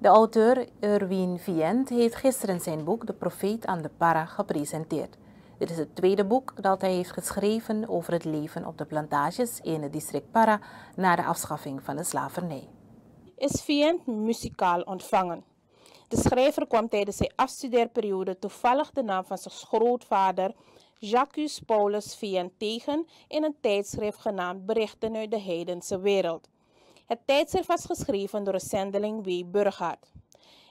De auteur Erwin Vient heeft gisteren zijn boek De Profeet aan de Para gepresenteerd. Dit is het tweede boek dat hij heeft geschreven over het leven op de plantages in het district Para na de afschaffing van de slavernij. Is Vient muzikaal ontvangen? De schrijver kwam tijdens zijn afstudeerperiode toevallig de naam van zijn grootvader Jacques Paulus Vient tegen in een tijdschrift genaamd Berichten uit de Heidense Wereld. Het tijdschrift was geschreven door de zendeling W. Burghardt.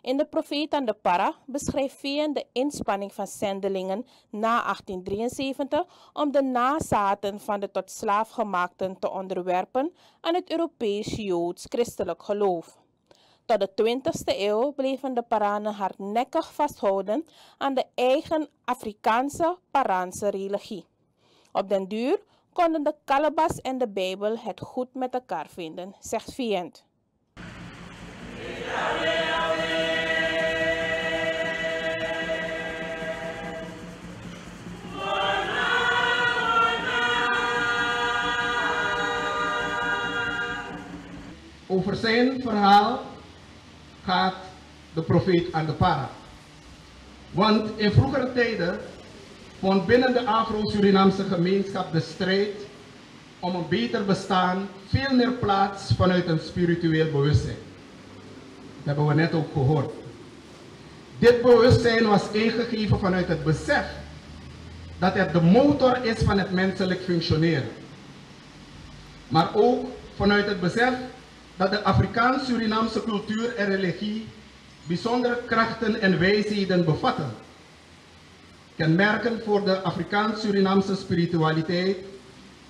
In de Profeet aan de Para beschrijft Veen de inspanning van zendelingen na 1873 om de nazaten van de tot slaafgemaakten te onderwerpen aan het Europees Joods-christelijk geloof. Tot de 20e eeuw bleven de Paranen hardnekkig vasthouden aan de eigen Afrikaanse Paraanse religie. Op den duur konden de Kalabas en de Bijbel het goed met elkaar vinden, zegt Vient. Over zijn verhaal gaat de profeet aan de para. Want in vroegere tijden vond binnen de Afro-Surinaamse gemeenschap de strijd om een beter bestaan veel meer plaats vanuit een spiritueel bewustzijn. Dat hebben we net ook gehoord. Dit bewustzijn was ingegeven vanuit het besef dat het de motor is van het menselijk functioneren. Maar ook vanuit het besef dat de Afrikaans-Surinaamse cultuur en religie bijzondere krachten en wijsheden bevatten. Kenmerkend voor de Afrikaans-Surinaamse spiritualiteit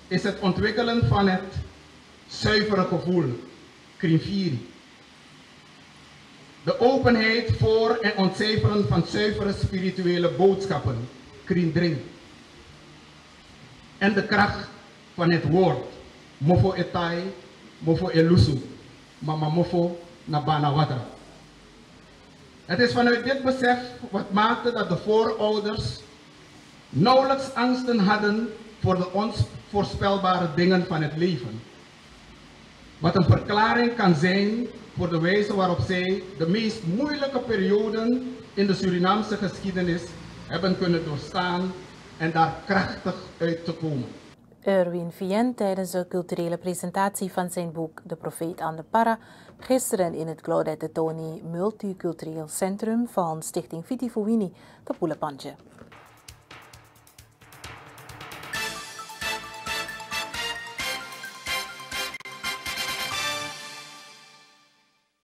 is het ontwikkelen van het zuivere gevoel, krimfiri. De openheid voor en ontcijferen van zuivere spirituele boodschappen, krindring. En de kracht van het woord, mofo etai, mofo elusu, mama mofo na bana Het is vanuit dit besef wat maakte dat de voorouders nauwelijks angsten hadden voor de onvoorspelbare dingen van het leven. Wat een verklaring kan zijn voor de wijze waarop zij de meest moeilijke perioden in de Surinaamse geschiedenis hebben kunnen doorstaan en daar krachtig uit te komen. Erwin Vien tijdens de culturele presentatie van zijn boek De Profeet aan de Para, gisteren in het Claudette Tony Multicultureel Centrum van Stichting Viti Fouini te Poelepantje.